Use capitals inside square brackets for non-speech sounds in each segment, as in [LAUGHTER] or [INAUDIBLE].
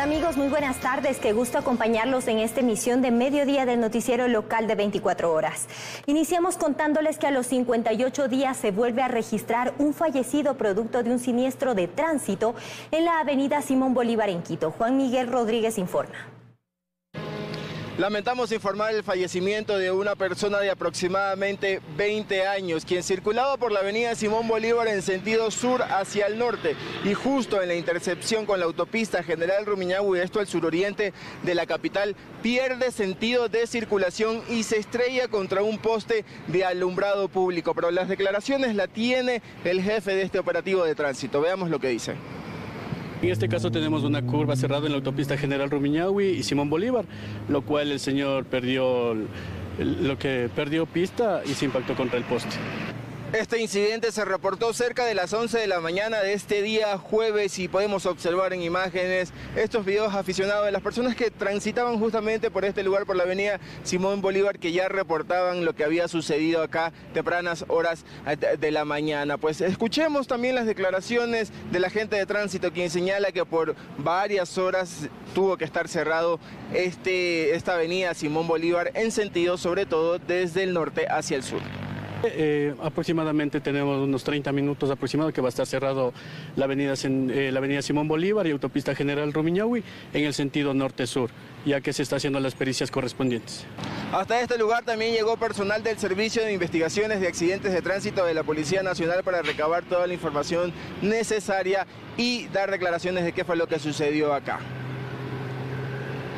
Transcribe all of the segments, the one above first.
amigos? Muy buenas tardes. Qué gusto acompañarlos en esta emisión de mediodía del noticiero local de 24 horas. Iniciamos contándoles que a los 58 días se vuelve a registrar un fallecido producto de un siniestro de tránsito en la avenida Simón Bolívar en Quito. Juan Miguel Rodríguez informa. Lamentamos informar el fallecimiento de una persona de aproximadamente 20 años, quien circulaba por la avenida Simón Bolívar en sentido sur hacia el norte y justo en la intercepción con la autopista General Rumiñahui, esto al suroriente de la capital, pierde sentido de circulación y se estrella contra un poste de alumbrado público. Pero las declaraciones la tiene el jefe de este operativo de tránsito. Veamos lo que dice. En este caso tenemos una curva cerrada en la autopista General Rumiñahui y Simón Bolívar, lo cual el señor perdió lo que perdió pista y se impactó contra el poste. Este incidente se reportó cerca de las 11 de la mañana de este día jueves y podemos observar en imágenes estos videos aficionados de las personas que transitaban justamente por este lugar, por la avenida Simón Bolívar, que ya reportaban lo que había sucedido acá tempranas horas de la mañana. Pues escuchemos también las declaraciones de la gente de tránsito, quien señala que por varias horas tuvo que estar cerrado este, esta avenida Simón Bolívar en sentido sobre todo desde el norte hacia el sur. Eh, aproximadamente tenemos unos 30 minutos aproximadamente que va a estar cerrado la avenida, eh, la avenida Simón Bolívar y autopista General Rumiñahui en el sentido norte-sur, ya que se está haciendo las pericias correspondientes. Hasta este lugar también llegó personal del Servicio de Investigaciones de Accidentes de Tránsito de la Policía Nacional para recabar toda la información necesaria y dar declaraciones de qué fue lo que sucedió acá.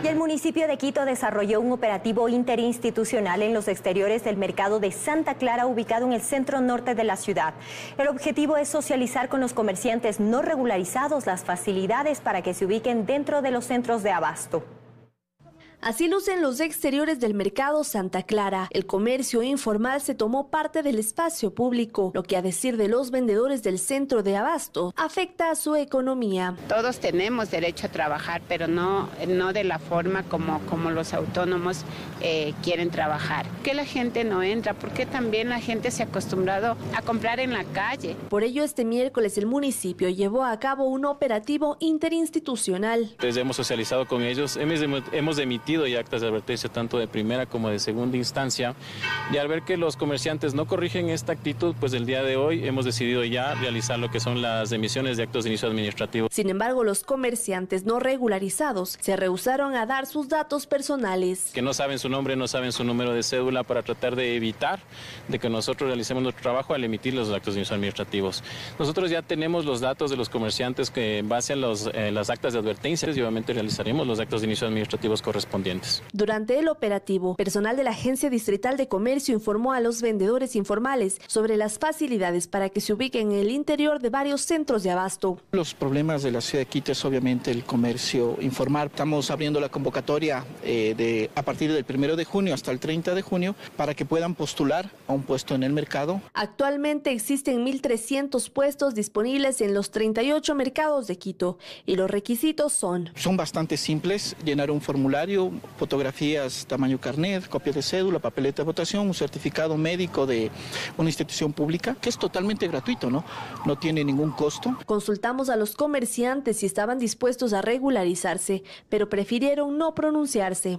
Y el municipio de Quito desarrolló un operativo interinstitucional en los exteriores del mercado de Santa Clara ubicado en el centro norte de la ciudad. El objetivo es socializar con los comerciantes no regularizados las facilidades para que se ubiquen dentro de los centros de abasto. Así lucen los exteriores del mercado Santa Clara. El comercio informal se tomó parte del espacio público, lo que a decir de los vendedores del centro de abasto afecta a su economía. Todos tenemos derecho a trabajar, pero no, no de la forma como, como los autónomos eh, quieren trabajar. Que la gente no entra, porque también la gente se ha acostumbrado a comprar en la calle. Por ello, este miércoles el municipio llevó a cabo un operativo interinstitucional. Entonces hemos socializado con ellos, hemos emitido y actas de advertencia tanto de primera como de segunda instancia. Y al ver que los comerciantes no corrigen esta actitud, pues el día de hoy hemos decidido ya realizar lo que son las emisiones de actos de inicio administrativo. Sin embargo, los comerciantes no regularizados se rehusaron a dar sus datos personales. Que no saben su nombre, no saben su número de cédula para tratar de evitar de que nosotros realicemos nuestro trabajo al emitir los actos de inicio administrativos. Nosotros ya tenemos los datos de los comerciantes que en base a los, eh, las actas de advertencia, y obviamente realizaremos los actos de inicio administrativos correspondientes. Durante el operativo, personal de la Agencia Distrital de Comercio informó a los vendedores informales sobre las facilidades para que se ubiquen en el interior de varios centros de abasto. Los problemas de la ciudad de Quito es obviamente el comercio informal. Estamos abriendo la convocatoria eh, de, a partir del 1 de junio hasta el 30 de junio para que puedan postular a un puesto en el mercado. Actualmente existen 1.300 puestos disponibles en los 38 mercados de Quito y los requisitos son... Son bastante simples, llenar un formulario, fotografías tamaño carnet, copia de cédula, papeleta de votación, un certificado médico de una institución pública, que es totalmente gratuito, ¿no? No tiene ningún costo. Consultamos a los comerciantes si estaban dispuestos a regularizarse, pero prefirieron no pronunciarse.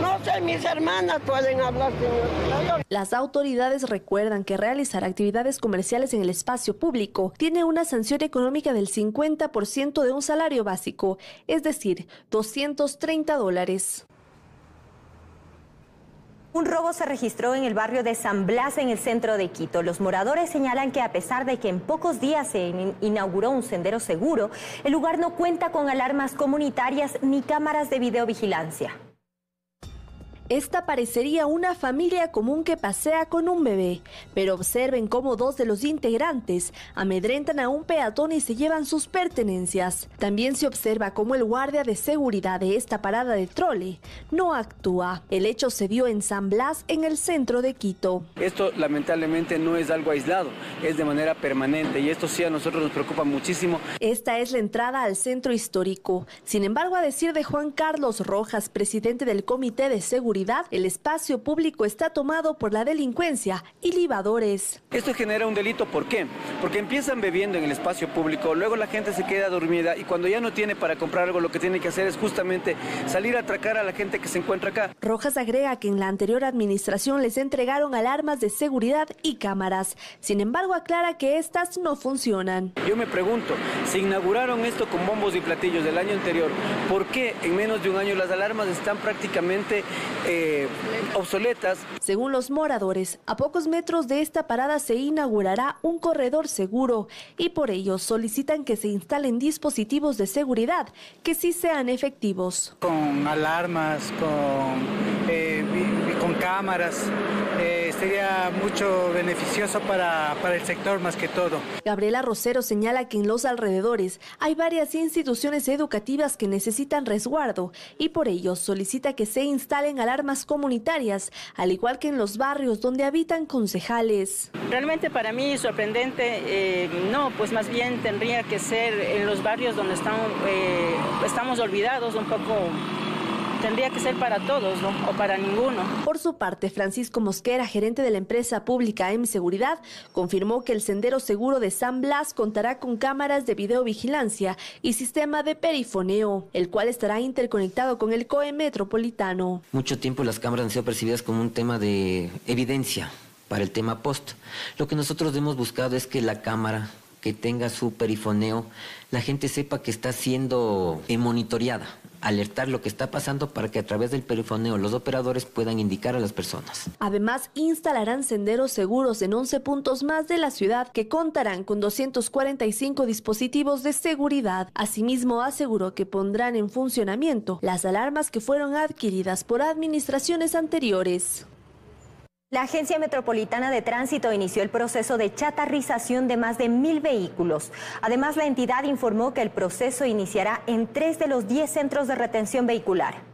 No sé, mis hermanas pueden hablar, señor. Las autoridades recuerdan que realizar actividades comerciales en el espacio público tiene una sanción económica del 50% de un salario básico, es decir, 230 dólares. Un robo se registró en el barrio de San Blas, en el centro de Quito. Los moradores señalan que a pesar de que en pocos días se inauguró un sendero seguro, el lugar no cuenta con alarmas comunitarias ni cámaras de videovigilancia. Esta parecería una familia común que pasea con un bebé, pero observen cómo dos de los integrantes amedrentan a un peatón y se llevan sus pertenencias. También se observa cómo el guardia de seguridad de esta parada de trole no actúa. El hecho se dio en San Blas, en el centro de Quito. Esto lamentablemente no es algo aislado, es de manera permanente y esto sí a nosotros nos preocupa muchísimo. Esta es la entrada al centro histórico. Sin embargo, a decir de Juan Carlos Rojas, presidente del Comité de Seguridad, seguridad, el espacio público está tomado por la delincuencia y libadores. Esto genera un delito, ¿por qué? Porque empiezan bebiendo en el espacio público, luego la gente se queda dormida y cuando ya no tiene para comprar algo, lo que tiene que hacer es justamente salir a atracar a la gente que se encuentra acá. Rojas agrega que en la anterior administración les entregaron alarmas de seguridad y cámaras. Sin embargo, aclara que estas no funcionan. Yo me pregunto, se inauguraron esto con bombos y platillos del año anterior, ¿por qué en menos de un año las alarmas están prácticamente eh, obsoletas? Según los moradores, a pocos metros de esta parada se inaugurará un corredor seguro y por ello solicitan que se instalen dispositivos de seguridad que sí sean efectivos. Con alarmas, con, eh, con cámaras, eh, sería mucho beneficioso para, para el sector más que todo. Gabriela Rosero señala que en los alrededores hay varias instituciones educativas que necesitan resguardo y por ello solicita que se instalen alarmas comunitarias, al igual que en los barrios donde habitan concejales. Realmente para mí sorprendente, eh, no, pues más bien tendría que ser en los barrios donde están, eh, estamos olvidados un poco tendría que ser para todos, ¿no? O para ninguno. Por su parte, Francisco Mosquera, gerente de la empresa pública M Seguridad, confirmó que el sendero seguro de San Blas contará con cámaras de videovigilancia y sistema de perifoneo, el cual estará interconectado con el COE metropolitano. Mucho tiempo las cámaras han sido percibidas como un tema de evidencia para el tema post. Lo que nosotros hemos buscado es que la cámara que tenga su perifoneo, la gente sepa que está siendo monitoreada alertar lo que está pasando para que a través del perifoneo los operadores puedan indicar a las personas. Además, instalarán senderos seguros en 11 puntos más de la ciudad que contarán con 245 dispositivos de seguridad. Asimismo, aseguró que pondrán en funcionamiento las alarmas que fueron adquiridas por administraciones anteriores. La Agencia Metropolitana de Tránsito inició el proceso de chatarrización de más de mil vehículos. Además, la entidad informó que el proceso iniciará en tres de los diez centros de retención vehicular.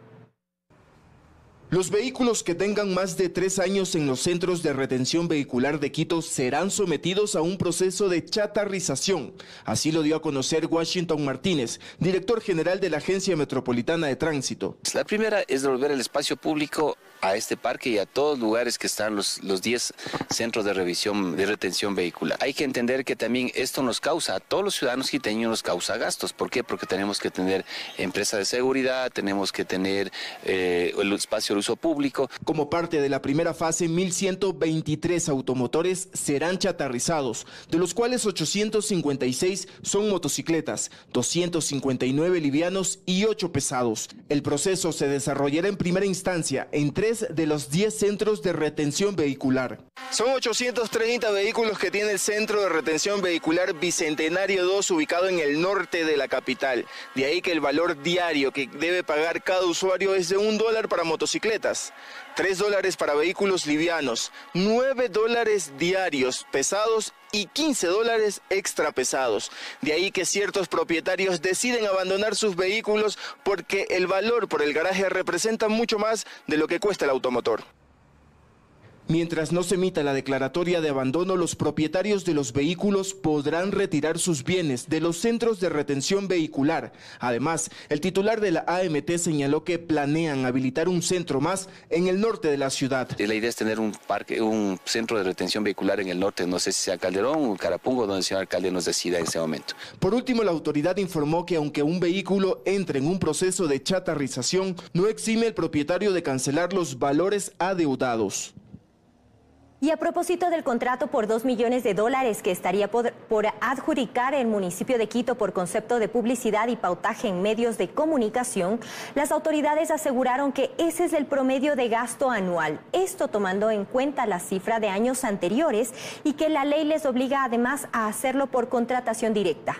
Los vehículos que tengan más de tres años en los centros de retención vehicular de Quito serán sometidos a un proceso de chatarrización. Así lo dio a conocer Washington Martínez, director general de la Agencia Metropolitana de Tránsito. La primera es devolver el espacio público a este parque y a todos los lugares que están los, los 10 centros de revisión de retención vehicular. Hay que entender que también esto nos causa, a todos los ciudadanos quiteños nos causa gastos. ¿Por qué? Porque tenemos que tener empresa de seguridad, tenemos que tener eh, el espacio uso público. Como parte de la primera fase, 1.123 automotores serán chatarrizados, de los cuales 856 son motocicletas, 259 livianos y 8 pesados. El proceso se desarrollará en primera instancia en tres de los 10 centros de retención vehicular. Son 830 vehículos que tiene el centro de retención vehicular Bicentenario 2 ubicado en el norte de la capital. De ahí que el valor diario que debe pagar cada usuario es de un dólar para motocicletas, 3 dólares para vehículos livianos, 9 dólares diarios pesados y 15 dólares extra pesados. De ahí que ciertos propietarios deciden abandonar sus vehículos porque el valor por el garaje representa mucho más de lo que cuesta el automotor. Mientras no se emita la declaratoria de abandono, los propietarios de los vehículos podrán retirar sus bienes de los centros de retención vehicular. Además, el titular de la AMT señaló que planean habilitar un centro más en el norte de la ciudad. La idea es tener un parque, un centro de retención vehicular en el norte, no sé si sea Calderón o Carapungo, donde el señor alcalde nos decida en ese momento. Por último, la autoridad informó que aunque un vehículo entre en un proceso de chatarrización, no exime el propietario de cancelar los valores adeudados. Y a propósito del contrato por dos millones de dólares que estaría por, por, adjudicar el municipio de Quito por concepto de publicidad y pautaje en medios de comunicación, las autoridades aseguraron que ese es el promedio de gasto anual. Esto tomando en cuenta la cifra de años anteriores y que la ley les obliga además a hacerlo por contratación directa.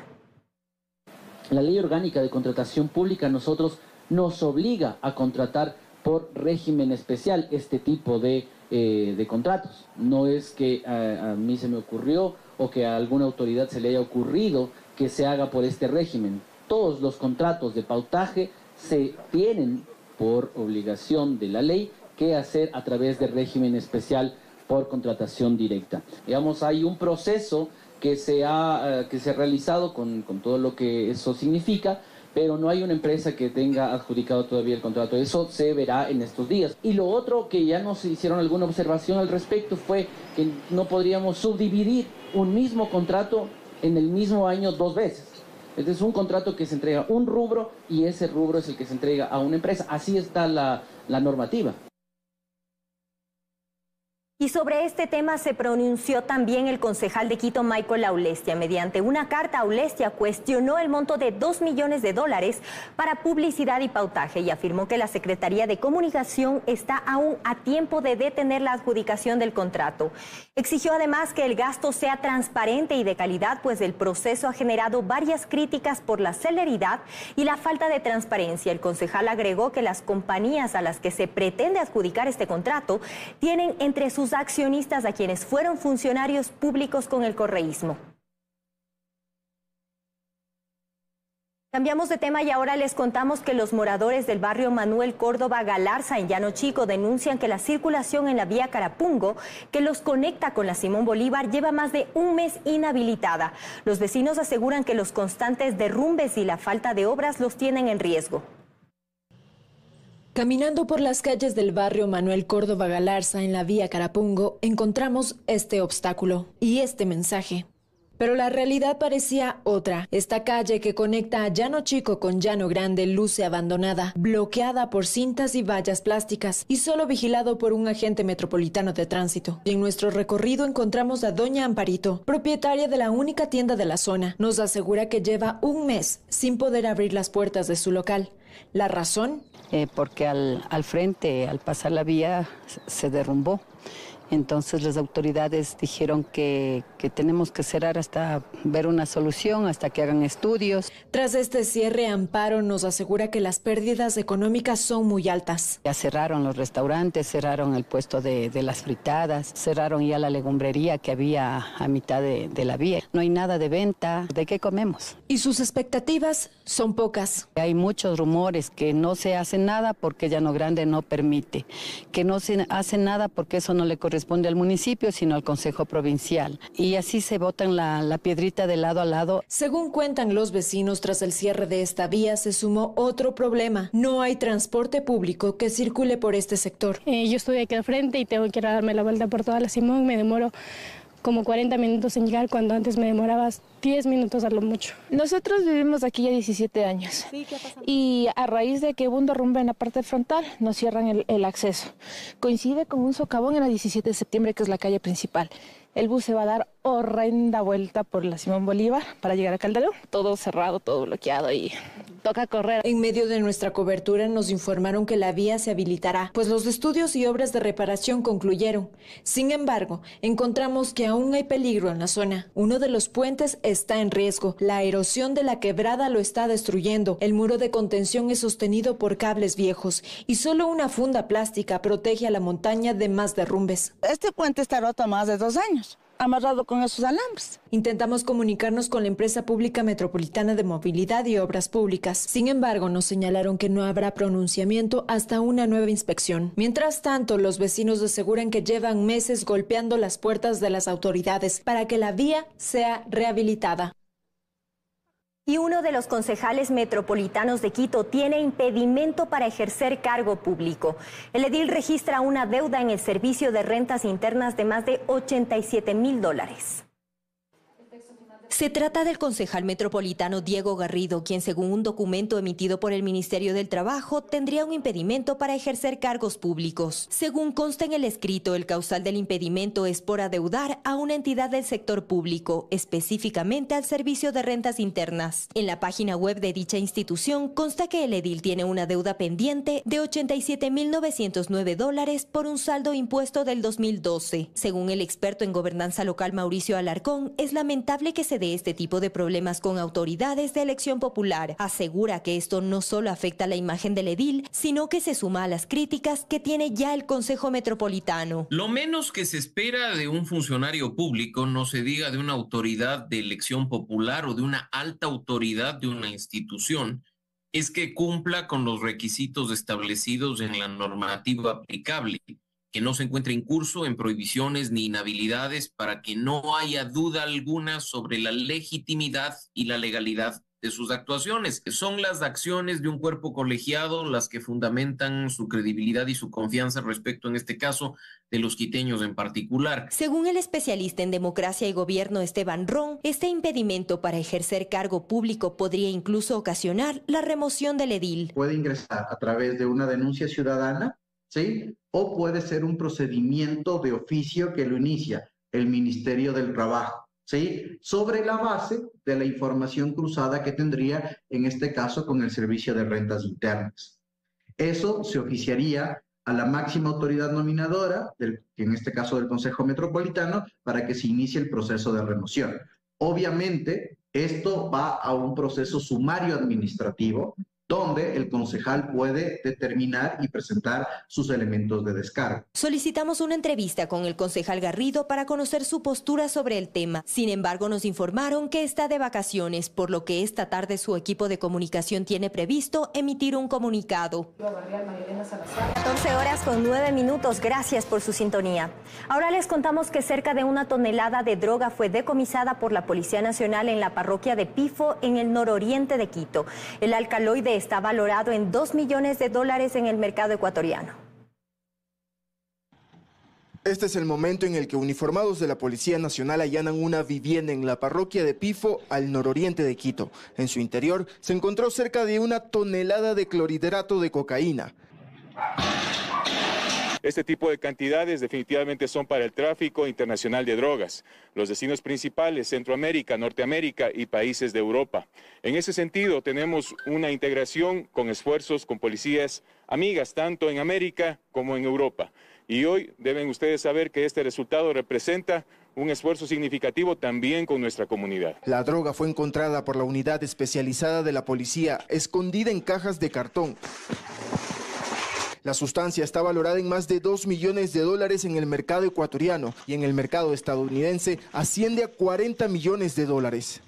La ley orgánica de contratación pública nosotros nos obliga a contratar por régimen especial este tipo de eh, de contratos. No es que a, a, mí se me ocurrió o que a alguna autoridad se le haya ocurrido que se haga por este régimen. Todos los contratos de pautaje se tienen por obligación de la ley que hacer a través de régimen especial por contratación directa. Digamos, hay un proceso que se ha, uh, que se ha realizado con, con todo lo que eso significa pero no hay una empresa que tenga adjudicado todavía el contrato. Eso se verá en estos días. Y lo otro que ya nos hicieron alguna observación al respecto fue que no podríamos subdividir un mismo contrato en el mismo año dos veces. Este es un contrato que se entrega un rubro y ese rubro es el que se entrega a una empresa. Así está la, la normativa. Y sobre este tema se pronunció también el concejal de Quito, Michael Aulestia. Mediante una carta, Aulestia cuestionó el monto de 2 millones de dólares para publicidad y pautaje y afirmó que la Secretaría de Comunicación está aún a tiempo de detener la adjudicación del contrato. Exigió además que el gasto sea transparente y de calidad, pues el proceso ha generado varias críticas por la celeridad y la falta de transparencia. El concejal agregó que las compañías a las que se pretende adjudicar este contrato tienen entre sus accionistas a quienes fueron funcionarios públicos con el correísmo. Cambiamos de tema y ahora les contamos que los moradores del barrio Manuel Córdoba Galarza en Llano Chico denuncian que la circulación en la vía Carapungo, que los conecta con la Simón Bolívar, lleva más de un mes inhabilitada. Los vecinos aseguran que los constantes derrumbes y la falta de obras los tienen en riesgo. Caminando por las calles del barrio Manuel Córdoba Galarza en la vía Carapungo, encontramos este obstáculo y este mensaje. Pero la realidad parecía otra. Esta calle que conecta a Llano Chico con Llano Grande luce abandonada, bloqueada por cintas y vallas plásticas y solo vigilado por un agente metropolitano de tránsito. En nuestro recorrido encontramos a Doña Amparito, propietaria de la única tienda de la zona. Nos asegura que lleva un mes sin poder abrir las puertas de su local. ¿La razón? Eh, porque al, al, frente, al pasar la vía, se derrumbó. Entonces las autoridades dijeron que, que, tenemos que cerrar hasta ver una solución, hasta que hagan estudios. Tras este cierre, Amparo nos asegura que las pérdidas económicas son muy altas. Ya cerraron los restaurantes, cerraron el puesto de, de las fritadas, cerraron ya la legumbrería que había a mitad de, de la vía. No hay nada de venta. ¿De qué comemos? Y sus expectativas son pocas. Hay muchos rumores que no se hace nada porque Llano Grande no permite, que no se hace nada porque eso no le corresponde corresponde al municipio, sino al Consejo Provincial. Y así se botan la, la piedrita de lado a lado. Según cuentan los vecinos, tras el cierre de esta vía se sumó otro problema. No hay transporte público que circule por este sector. Eh, yo estoy aquí al frente y tengo que ir a darme la vuelta por toda la Simón. Me demoro como 40 minutos en llegar cuando antes me demoraba 10 minutos a lo mucho. Nosotros vivimos aquí ya 17 años sí, ¿qué y a raíz de que hubo un derrumbe en la parte frontal nos cierran el, el acceso. Coincide con un socavón en la 17 de septiembre que es la calle principal. El bus se va a dar horrenda vuelta por la Simón Bolívar para llegar a Calderón. Todo cerrado, todo bloqueado y toca correr. En medio de nuestra cobertura nos informaron que la vía se habilitará, pues los estudios y obras de reparación concluyeron. Sin embargo, encontramos que aún hay peligro en la zona. Uno de los puentes está en riesgo. La erosión de la quebrada lo está destruyendo. El muro de contención es sostenido por cables viejos y solo una funda plástica protege a la montaña de más derrumbes. Este puente está roto más de dos años amarrado con esos alambres. Intentamos comunicarnos con la empresa pública metropolitana de movilidad y obras públicas. Sin embargo, nos señalaron que no habrá pronunciamiento hasta una nueva inspección. Mientras tanto, los vecinos aseguran que llevan meses golpeando las puertas de las autoridades para que la vía sea rehabilitada. Y uno de los concejales metropolitanos de Quito tiene impedimento para ejercer cargo público. El edil registra una deuda en el servicio de rentas internas de más de 87 mil dólares. Se trata del concejal metropolitano Diego Garrido, quien según un documento emitido por el Ministerio del Trabajo tendría un impedimento para ejercer cargos públicos. Según consta en el escrito, el causal del impedimento es por adeudar a una entidad del sector público, específicamente al Servicio de Rentas Internas. En la página web de dicha institución consta que el edil tiene una deuda pendiente de 87.909 dólares por un saldo impuesto del 2012. Según el experto en gobernanza local Mauricio Alarcón, es lamentable que se de este tipo de problemas con autoridades de elección popular. Asegura que esto no solo afecta la imagen del edil, sino que se suma a las críticas que tiene ya el Consejo Metropolitano. Lo menos que se espera de un funcionario público, no se diga de una autoridad de elección popular o de una alta autoridad de una institución, es que cumpla con los requisitos establecidos en la normativa aplicable que no se encuentre en curso en prohibiciones ni inhabilidades para que no haya duda alguna sobre la legitimidad y la legalidad de sus actuaciones. Son las acciones de un cuerpo colegiado las que fundamentan su credibilidad y su confianza respecto, en este caso, de los quiteños en particular. Según el especialista en democracia y gobierno Esteban Ron, este impedimento para ejercer cargo público podría incluso ocasionar la remoción del edil. Puede ingresar a través de una denuncia ciudadana, ¿sí? O puede ser un procedimiento de oficio que lo inicia el Ministerio del Trabajo. ¿sí? Sobre la base de la información cruzada que tendría, en este caso, con el Servicio de Rentas Internas. Eso se oficiaría a la máxima autoridad nominadora, del, en este caso del Consejo Metropolitano, para que se inicie el proceso de remoción. Obviamente, esto va a un proceso sumario administrativo donde el concejal puede determinar y presentar sus elementos de descarga. Solicitamos una entrevista con el concejal Garrido para conocer su postura sobre el tema. Sin embargo, nos informaron que está de vacaciones, por lo que esta tarde su equipo de comunicación tiene previsto emitir un comunicado. 14 horas con 9 minutos. Gracias por su sintonía. Ahora les contamos que cerca de una tonelada de droga fue decomisada por la Policía Nacional en la parroquia de Pifo, en el nororiente de Quito. El alcaloide está valorado en 2 millones de dólares en el mercado ecuatoriano. Este es el momento en el que uniformados de la Policía Nacional allanan una vivienda en la parroquia de Pifo, al nororiente de Quito. En su interior se encontró cerca de una tonelada de clorhidrato de cocaína. Este tipo de cantidades definitivamente son para el tráfico internacional de drogas. Los destinos principales, Centroamérica, Norteamérica y países de Europa. En ese sentido, tenemos una integración con esfuerzos con policías amigas, tanto en América como en Europa. Y hoy deben ustedes saber que este resultado representa un esfuerzo significativo también con nuestra comunidad. La droga fue encontrada por la unidad especializada de la policía, escondida en cajas de cartón. La sustancia está valorada en más de 2 millones de dólares en el mercado ecuatoriano y en el mercado estadounidense asciende a 40 millones de dólares.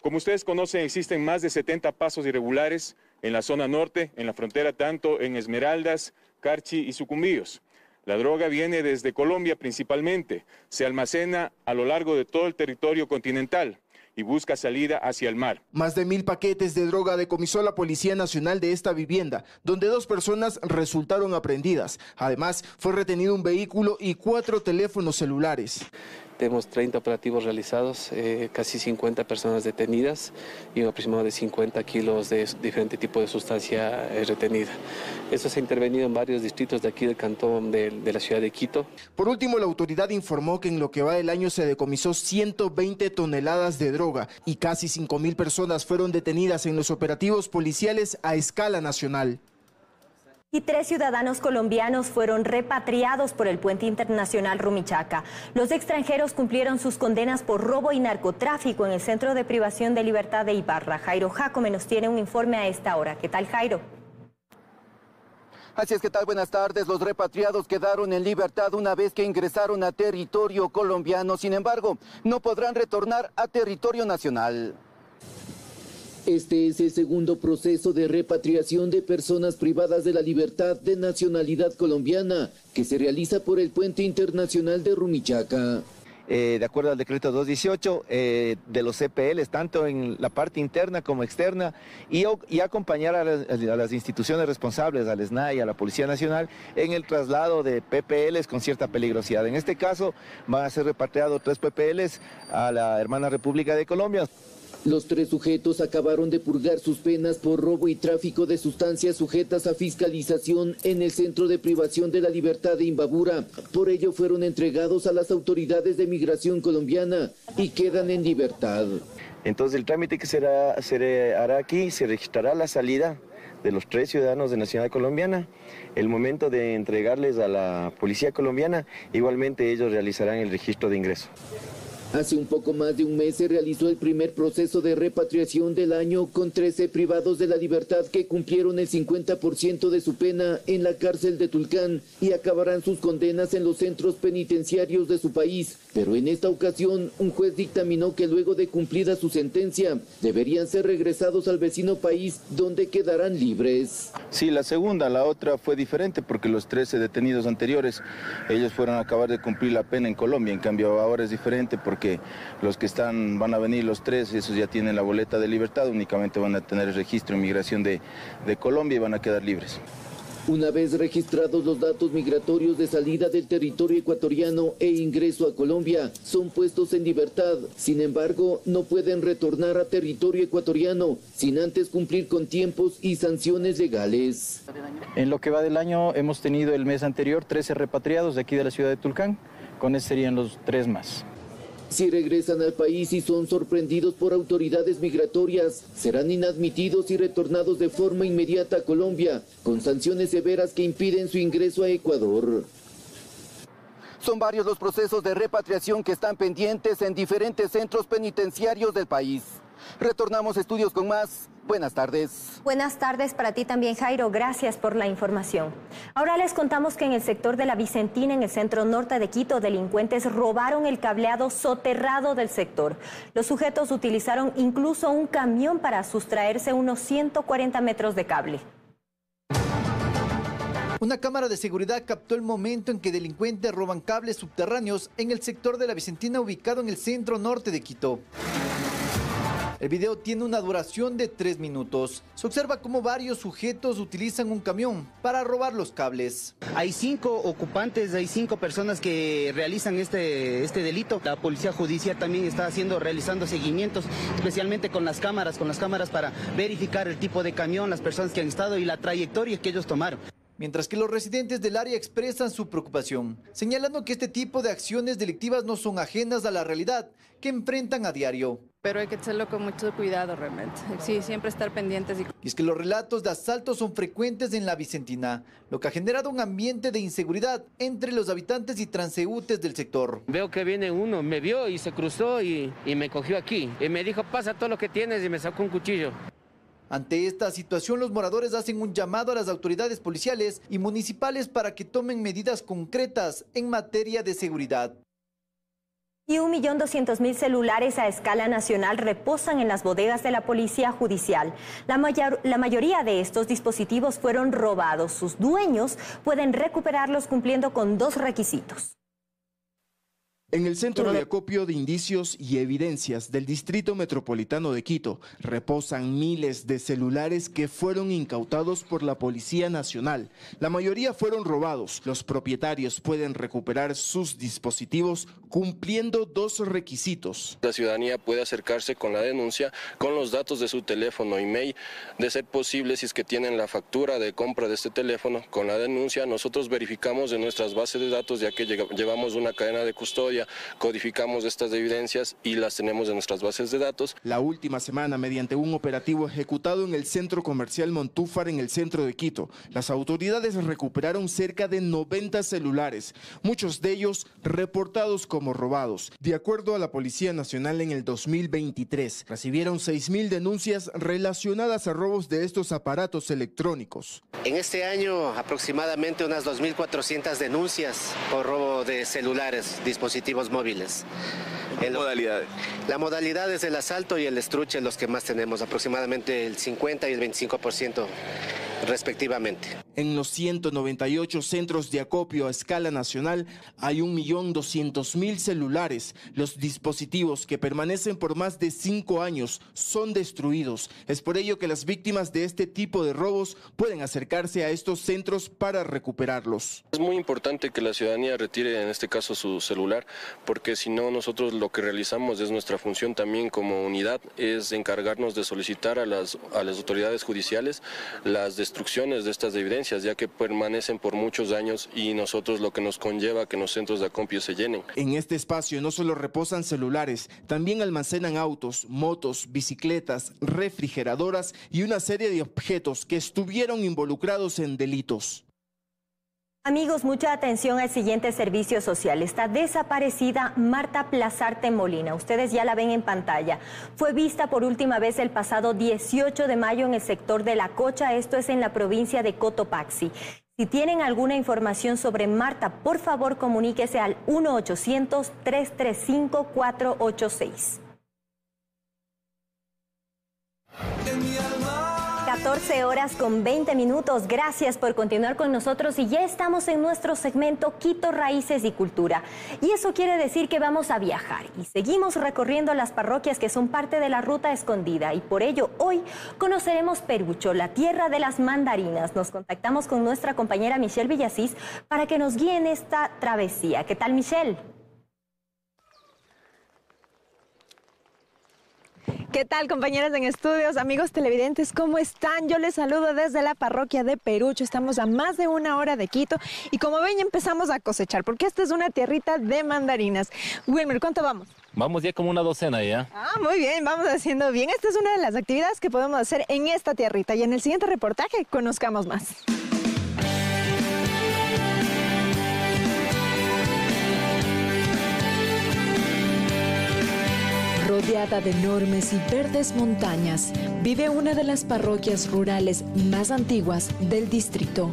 Como ustedes conocen, existen más de 70 pasos irregulares en la zona norte, en la frontera tanto en Esmeraldas, Carchi y Sucumbíos. La droga viene desde Colombia principalmente, se almacena a lo largo de todo el territorio continental y busca salida hacia el mar. Más de mil paquetes de droga decomisó la Policía Nacional de esta vivienda, donde dos personas resultaron aprendidas. Además, fue retenido un vehículo y cuatro teléfonos celulares. Tenemos 30 operativos realizados, eh, casi 50 personas detenidas y un aproximado de 50 kilos de diferente tipo de sustancia eh, retenida. Esto se ha intervenido en varios distritos de aquí del cantón de, de, la ciudad de Quito. Por último, la autoridad informó que en lo que va del año se decomisó 120 toneladas de droga y casi 5 mil personas fueron detenidas en los operativos policiales a escala nacional y tres ciudadanos colombianos fueron repatriados por el puente internacional Rumichaca. Los extranjeros cumplieron sus condenas por robo y narcotráfico en el Centro de Privación de Libertad de Ibarra. Jairo Jacome nos tiene un informe a esta hora. ¿Qué tal, Jairo? Así es que tal, buenas tardes. Los repatriados quedaron en libertad una vez que ingresaron a territorio colombiano. Sin embargo, no podrán retornar a territorio nacional. Este es el segundo proceso de repatriación de personas privadas de la libertad de nacionalidad colombiana que se realiza por el puente internacional de Rumichaca. Eh, de acuerdo al decreto 218 eh, de los CPLs, tanto en la parte interna como externa, y, acompañar a las, a las, instituciones responsables, al SNAI, a la Policía Nacional, en el traslado de PPLs con cierta peligrosidad. En este caso, van a ser repatriados tres PPLs a la hermana República de Colombia. Los tres sujetos acabaron de purgar sus penas por robo y tráfico de sustancias sujetas a fiscalización en el Centro de Privación de la Libertad de Imbabura. Por ello fueron entregados a las autoridades de migración colombiana y quedan en libertad. Entonces el trámite que será, se hará aquí, se registrará la salida de los tres ciudadanos de nacionalidad colombiana. El momento de entregarles a la policía colombiana, igualmente ellos realizarán el registro de ingreso. Hace un poco más de un mes se realizó el primer proceso de repatriación del año con 13 privados de la libertad que cumplieron el 50% de su pena en la cárcel de Tulcán y acabarán sus condenas en los centros penitenciarios de su país. Pero en esta ocasión un juez dictaminó que luego de cumplida su sentencia deberían ser regresados al vecino país donde quedarán libres. Sí, la segunda, la otra fue diferente porque los 13 detenidos anteriores, ellos fueron a acabar de cumplir la pena en Colombia, en cambio ahora es diferente porque que los que están, van a venir los tres, esos ya tienen la boleta de libertad, únicamente van a tener el registro de inmigración de, de Colombia y van a quedar libres. Una vez registrados los datos migratorios de salida del territorio ecuatoriano e ingreso a Colombia, son puestos en libertad. Sin embargo, no pueden retornar a territorio ecuatoriano sin antes cumplir con tiempos y sanciones legales. En lo que va del año hemos tenido el mes anterior 13 repatriados de aquí de la ciudad de Tulcán, con estos serían los tres más. Si regresan al país y son sorprendidos por autoridades migratorias, serán inadmitidos y retornados de forma inmediata a Colombia, con sanciones severas que impiden su ingreso a Ecuador. Son varios los procesos de repatriación que están pendientes en diferentes centros penitenciarios del país. Retornamos estudios con más. Buenas tardes. Buenas tardes para ti también, Jairo. Gracias por la información. Ahora les contamos que en el sector de la Vicentina, en el centro norte de Quito, delincuentes robaron el cableado soterrado del sector. Los sujetos utilizaron incluso un camión para sustraerse unos 140 metros de cable. Una cámara de seguridad captó el momento en que delincuentes roban cables subterráneos en el sector de la Vicentina ubicado en el centro norte de Quito. El video tiene una duración de tres minutos. Se observa cómo varios sujetos utilizan un camión para robar los cables. Hay cinco ocupantes, hay cinco personas que realizan este, este delito. La policía judicial también está haciendo, realizando seguimientos, especialmente con las cámaras, con las cámaras para verificar el tipo de camión, las personas que han estado y la trayectoria que ellos tomaron mientras que los residentes del área expresan su preocupación, señalando que este tipo de acciones delictivas no son ajenas a la realidad que enfrentan a diario. Pero hay que hacerlo con mucho cuidado realmente. Sí, siempre estar pendientes. Y... y es que los relatos de asaltos son frecuentes en la Vicentina, lo que ha generado un ambiente de inseguridad entre los habitantes y transeúntes del sector. Veo que viene uno, me vio y se cruzó y, y me cogió aquí. Y me dijo, pasa todo lo que tienes y me sacó un cuchillo. Ante esta situación, los moradores hacen un llamado a las autoridades policiales y municipales para que tomen medidas concretas en materia de seguridad. Y 1.200.000 celulares a escala nacional reposan en las bodegas de la Policía Judicial. La, la, mayoría de estos dispositivos fueron robados. Sus dueños pueden recuperarlos cumpliendo con dos requisitos. En el centro de acopio de indicios y evidencias del Distrito Metropolitano de Quito reposan miles de celulares que fueron incautados por la Policía Nacional. La mayoría fueron robados. Los propietarios pueden recuperar sus dispositivos cumpliendo dos requisitos. La ciudadanía puede acercarse con la denuncia, con los datos de su teléfono, email, de ser posible si es que tienen la factura de compra de este teléfono, con la denuncia nosotros verificamos en nuestras bases de datos ya que llevamos una cadena de custodia codificamos estas evidencias y las tenemos en nuestras bases de datos. La última semana, mediante un operativo ejecutado en el centro comercial Montúfar en el centro de Quito, las autoridades recuperaron cerca de 90 celulares, muchos de ellos reportados como robados. De acuerdo a la Policía Nacional, en el 2023 recibieron 6.000 denuncias relacionadas a robos de estos aparatos electrónicos. En este año aproximadamente unas 2.400 denuncias por robo de celulares, dispositivos móviles. ¿Qué modalidades? La modalidad es el asalto y el estruche, los que más tenemos, aproximadamente el 50 y el 25% respectivamente. En los 198 centros de acopio a escala nacional hay 1.200.000 celulares. Los dispositivos que permanecen por más de cinco años son destruidos. Es por ello que las víctimas de este tipo de robos pueden acercarse a estos centros para recuperarlos. Es muy importante que la ciudadanía retire en este caso su celular porque si no nosotros lo que realizamos es nuestra función también como unidad es encargarnos de solicitar a las, a las autoridades judiciales las destrucciones de estas evidencias, ya que permanecen por muchos años y nosotros lo que nos conlleva que los centros de acopio se llenen. En este espacio no solo reposan celulares, también almacenan autos, motos, bicicletas, refrigeradoras y una serie de objetos que estuvieron involucrados en delitos. Amigos, mucha atención al siguiente servicio social. Está desaparecida Marta Plazarte Molina. Ustedes ya la ven en pantalla. Fue vista por última vez el pasado 18 de mayo en el sector de La Cocha, esto es en la provincia de Cotopaxi. Si tienen alguna información sobre Marta, por favor comuníquese al 1-800-335-486. 14 horas con 20 minutos. Gracias por continuar con nosotros y ya estamos en nuestro segmento Quito Raíces y Cultura. Y eso quiere decir que vamos a viajar y seguimos recorriendo las parroquias que son parte de la ruta escondida y por ello hoy conoceremos Perucho, la tierra de las mandarinas. Nos contactamos con nuestra compañera Michelle Villasís para que nos guíe en esta travesía. ¿Qué tal Michelle? ¿Qué tal compañeras en estudios, amigos televidentes? ¿Cómo están? Yo les saludo desde la parroquia de Perucho. Estamos a más de una hora de Quito y como ven ya empezamos a cosechar porque esta es una tierrita de mandarinas. Wilmer, ¿cuánto vamos? Vamos ya como una docena ya. Ah, muy bien, vamos haciendo bien. Esta es una de las actividades que podemos hacer en esta tierrita y en el siguiente reportaje conozcamos más. Rodeada de enormes y verdes montañas, vive una de las parroquias rurales más antiguas del distrito.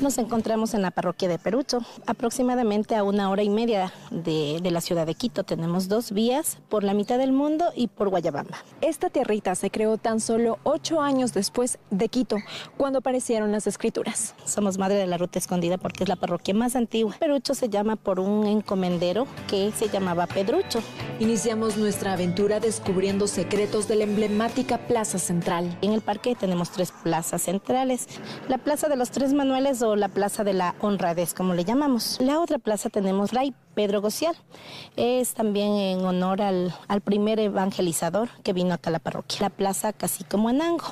Nos encontramos en la parroquia de Perucho, aproximadamente a una hora y media de, la ciudad de Quito. Tenemos dos vías, por la mitad del mundo y por Guayabamba. Esta tierrita se creó tan solo ocho años después de Quito, cuando aparecieron las escrituras. Somos madre de la ruta escondida porque es la parroquia más antigua. Perucho se llama por un encomendero que se llamaba Pedrucho. Iniciamos nuestra aventura descubriendo secretos de la emblemática Plaza Central. En el parque tenemos tres plazas centrales. La Plaza de los Tres Manueles la Plaza de la Honradez, como le llamamos. La otra plaza tenemos Fray Pedro Gocial. Es también en honor al, primer evangelizador que vino acá a la parroquia. La plaza casi como Anango.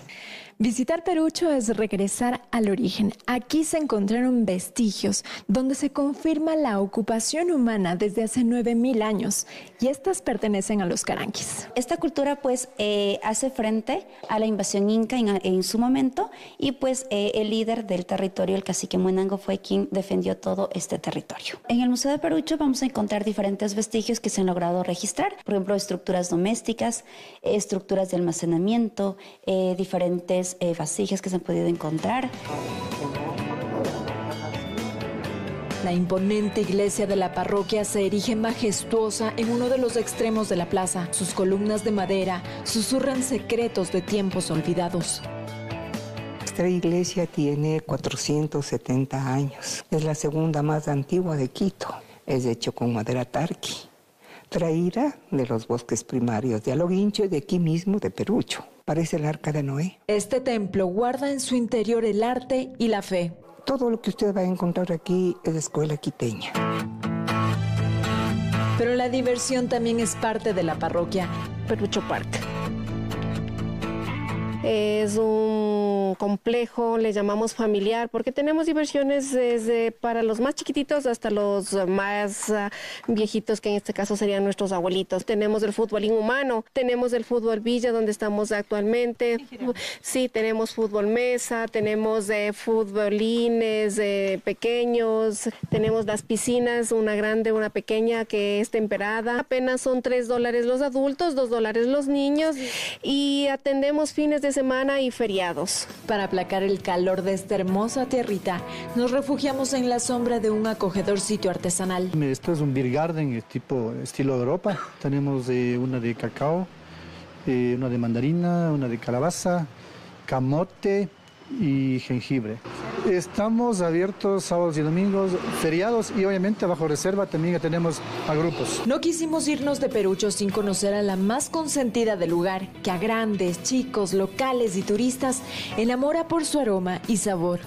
Visitar Perucho es regresar al origen. Aquí se encontraron vestigios donde se confirma la ocupación humana desde hace 9.000 años y estas pertenecen a los caranquis. Esta cultura pues eh, hace frente a la invasión inca en, su momento y pues eh, el líder del territorio, el cacique Muenango, fue quien defendió todo este territorio. En el Museo de Perucho vamos a encontrar diferentes vestigios que se han logrado registrar, por ejemplo, estructuras domésticas, estructuras de almacenamiento, eh, diferentes eh, vasijas que se han podido encontrar. La imponente iglesia de la parroquia se erige majestuosa en uno de los extremos de la plaza. Sus columnas de madera susurran secretos de tiempos olvidados. Esta iglesia tiene 470 años. Es la segunda más antigua de Quito. Es hecho con madera tarqui, traída de los bosques primarios de Aloguincho y de aquí mismo de Perucho parece el arca de Noé. Este templo guarda en su interior el arte y la fe. Todo lo que usted va a encontrar aquí es escuela quiteña. Pero la diversión también es parte de la parroquia Perucho Park. Es un complejo, le llamamos familiar, porque tenemos diversiones desde para los más chiquititos hasta los más ah, viejitos, que en este caso serían nuestros abuelitos. Tenemos el fútbol inhumano, tenemos el fútbol villa, donde estamos actualmente. Sí, tenemos fútbol mesa, tenemos eh, futbolines eh, pequeños, tenemos las piscinas, una grande, una pequeña que es temperada. Apenas son tres dólares los adultos, dos dólares los niños y atendemos fines de semana y feriados. Para aplacar el calor de esta hermosa tierrita, nos refugiamos en la sombra de un acogedor sitio artesanal. Esto es un beer garden tipo estilo Europa. Tenemos eh, una de cacao, eh, una de mandarina, una de calabaza, camote y jengibre. Estamos abiertos sábados y domingos, feriados y obviamente bajo reserva también tenemos a grupos. No quisimos irnos de Perucho sin conocer a la más consentida del lugar, que a grandes, chicos, locales y turistas enamora por su aroma y sabor,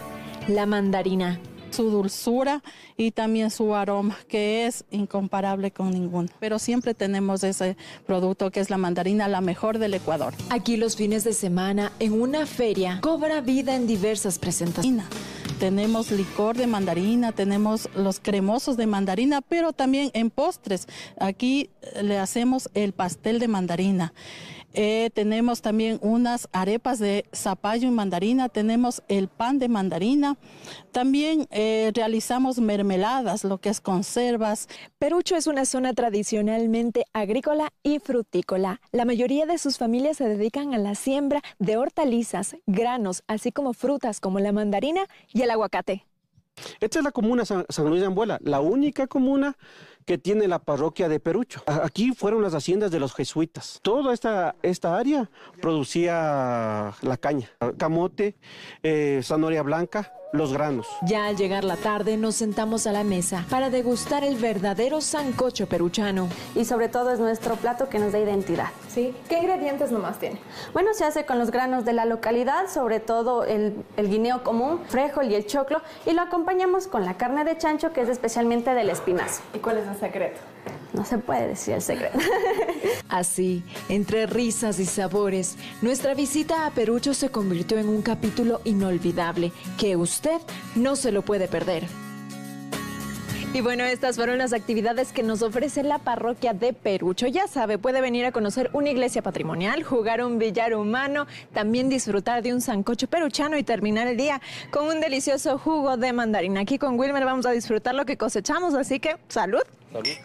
la mandarina su dulzura y también su aroma, que es incomparable con ninguno. Pero siempre tenemos ese producto que es la mandarina, la mejor del Ecuador. Aquí los fines de semana, en una feria, cobra vida en diversas presentaciones. Tenemos licor de mandarina, tenemos los cremosos de mandarina, pero también en postres. Aquí le hacemos el pastel de mandarina. Eh, tenemos también unas arepas de zapallo y mandarina, tenemos el pan de mandarina, también eh, realizamos mermeladas, lo que es conservas. Perucho es una zona tradicionalmente agrícola y frutícola. La mayoría de sus familias se dedican a la siembra de hortalizas, granos, así como frutas como la mandarina y el aguacate. Esta es la comuna San, Luis de Ambuela, la única comuna que tiene la parroquia de Perucho. Aquí fueron las haciendas de los jesuitas. Toda esta, esta área producía la caña, camote, eh, zanahoria blanca, los granos. Ya al llegar la tarde nos sentamos a la mesa para degustar el verdadero sancocho peruchano. Y sobre todo es nuestro plato que nos da identidad. ¿Sí? ¿Qué ingredientes nomás tiene? Bueno, se hace con los granos de la localidad, sobre todo el, el guineo común, frijol y el choclo, y lo acompañamos con la carne de chancho que es especialmente del espinazo. ¿Y cuál es el secreto? No se puede decir el secreto. [LAUGHS] Así, entre risas y sabores, nuestra visita a Perucho se convirtió en un capítulo inolvidable que usted no se lo puede perder. Y bueno, estas fueron las actividades que nos ofrece la parroquia de Perucho. Ya sabe, puede venir a conocer una iglesia patrimonial, jugar un billar humano, también disfrutar de un sancocho peruchano y terminar el día con un delicioso jugo de mandarina. Aquí con Wilmer vamos a disfrutar lo que cosechamos, así que salud. Salud.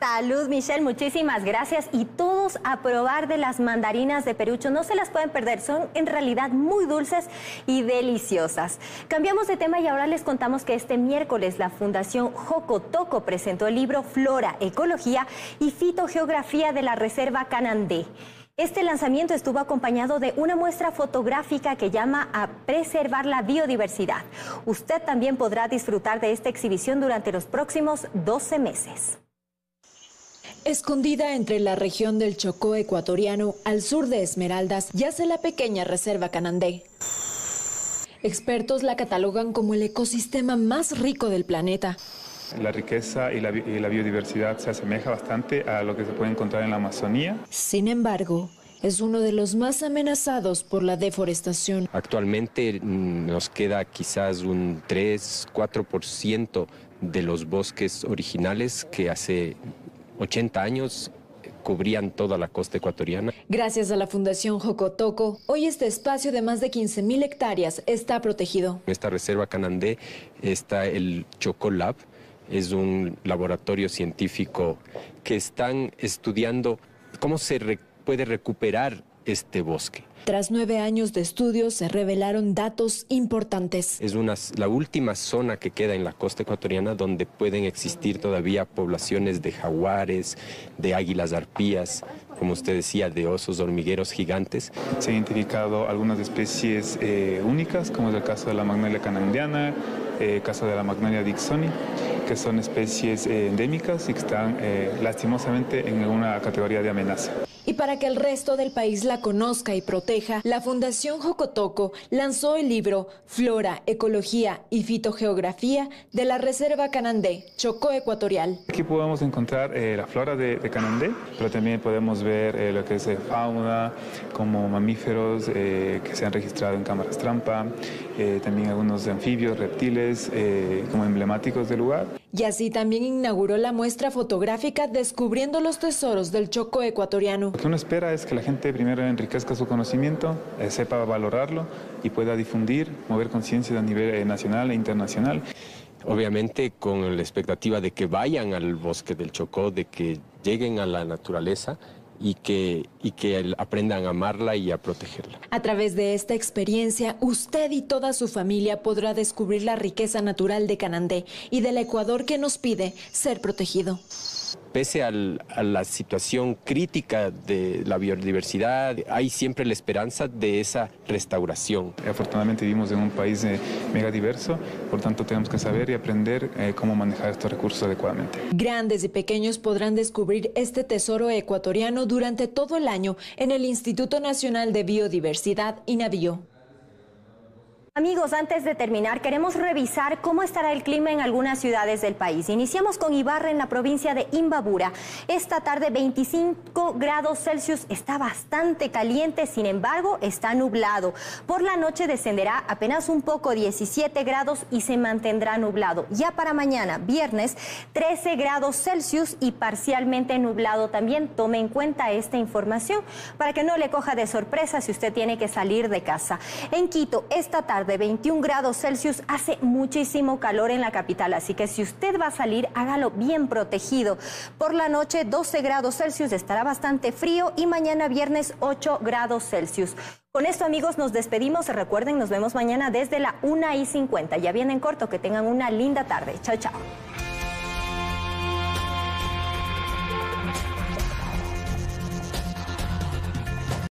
Salud, Michelle, muchísimas gracias. Y todos a probar de las mandarinas de Perucho. No se las pueden perder, son en realidad muy dulces y deliciosas. Cambiamos de tema y ahora les contamos que este miércoles la Fundación Jocotoco presentó el libro Flora, Ecología y Fitogeografía de la Reserva Canandé. Este lanzamiento estuvo acompañado de una muestra fotográfica que llama a preservar la biodiversidad. Usted también podrá disfrutar de esta exhibición durante los próximos 12 meses. Escondida entre la región del Chocó ecuatoriano al sur de Esmeraldas, yace la pequeña reserva Canandé. Expertos la catalogan como el ecosistema más rico del planeta. La riqueza y la, y la biodiversidad se asemeja bastante a lo que se puede encontrar en la Amazonía. Sin embargo, es uno de los más amenazados por la deforestación. Actualmente mm, nos queda quizás un 3-4% de los bosques originales que hace 80 años cubrían toda la costa ecuatoriana. Gracias a la Fundación Jocotoco, hoy este espacio de más de 15.000 hectáreas está protegido. En esta reserva Canandé está el Chocolab, es un laboratorio científico que están estudiando cómo se puede recuperar este bosque. Tras nueve años de estudios se revelaron datos importantes. Es una, la última zona que queda en la costa ecuatoriana donde pueden existir todavía poblaciones de jaguares, de águilas arpías, como usted decía, de osos hormigueros gigantes. Se han identificado algunas especies eh, únicas, como es el caso de la magnolia canandiana, eh, caso de la magnolia dixoni, que son especies eh, endémicas y que están eh, lastimosamente en una categoría de amenaza. Y para que el resto del país la conozca y proteja, la Fundación Jocotoco lanzó el libro Flora, Ecología y Fitogeografía de la Reserva Canandé, Chocó Ecuatorial. Aquí podemos encontrar eh, la flora de, Canandé, pero también podemos ver eh, lo que es fauna, como mamíferos eh, que se han registrado en cámaras trampa, también algunos anfibios, reptiles, como emblemáticos del lugar. Y así también inauguró la muestra fotográfica Descubriendo los Tesoros del Chocó Ecuatoriano. Lo que uno espera es que la gente primero enriquezca su conocimiento, eh, sepa valorarlo y pueda difundir, mover conciencia a nivel eh, nacional e internacional. Obviamente con la expectativa de que vayan al bosque del Chocó, de que lleguen a la naturaleza y que, y que aprendan a amarla y a protegerla. A través de esta experiencia, usted y toda su familia podrá descubrir la riqueza natural de Canandé y del Ecuador que nos pide ser protegido pese al, a la situación crítica de la biodiversidad, hay siempre la esperanza de esa restauración. Afortunadamente vivimos en un país eh, mega diverso, por tanto tenemos que saber y aprender eh, cómo manejar estos recursos adecuadamente. Grandes y pequeños podrán descubrir este tesoro ecuatoriano durante todo el año en el Instituto Nacional de Biodiversidad, INAVIO. Amigos, antes de terminar, queremos revisar cómo estará el clima en algunas ciudades del país. Iniciamos con Ibarra en la provincia de Imbabura. Esta tarde 25 grados Celsius está bastante caliente, sin embargo está nublado. Por la noche descenderá apenas un poco 17 grados y se mantendrá nublado. Ya para mañana, viernes, 13 grados Celsius y parcialmente nublado también. Tome en cuenta esta información para que no le coja de sorpresa si usted tiene que salir de casa. En Quito, esta tarde de 21 grados Celsius hace muchísimo calor en la capital, así que si usted va a salir, hágalo bien protegido. Por la noche 12 grados Celsius estará bastante frío y mañana viernes 8 grados Celsius. Con esto amigos nos despedimos, recuerden nos vemos mañana desde la 1 y 50. Ya vienen corto, que tengan una linda tarde. Chao, chao.